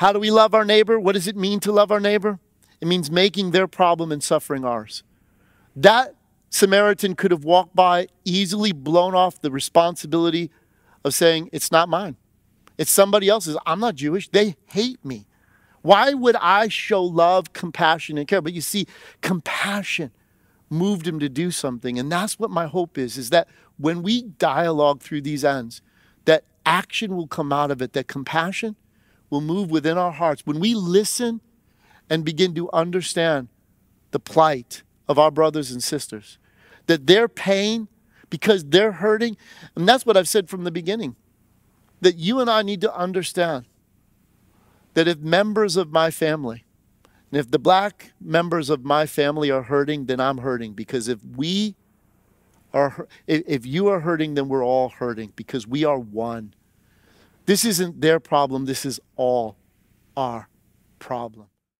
How do we love our neighbor? What does it mean to love our neighbor? It means making their problem and suffering ours. That Samaritan could have walked by, easily blown off the responsibility of saying, It's not mine. It's somebody else's. I'm not Jewish. They hate me. Why would I show love, compassion, and care? But you see, compassion moved him to do something. And that's what my hope is, is that when we dialogue through these ends, that action will come out of it, that compassion will move within our hearts. When we listen and begin to understand the plight of our brothers and sisters, that their pain, because they're hurting, and that's what I've said from the beginning, that you and I need to understand that if members of my family, and if the black members of my family are hurting, then I'm hurting. Because if we are, if you are hurting, then we're all hurting because we are one. This isn't their problem, this is all our problem.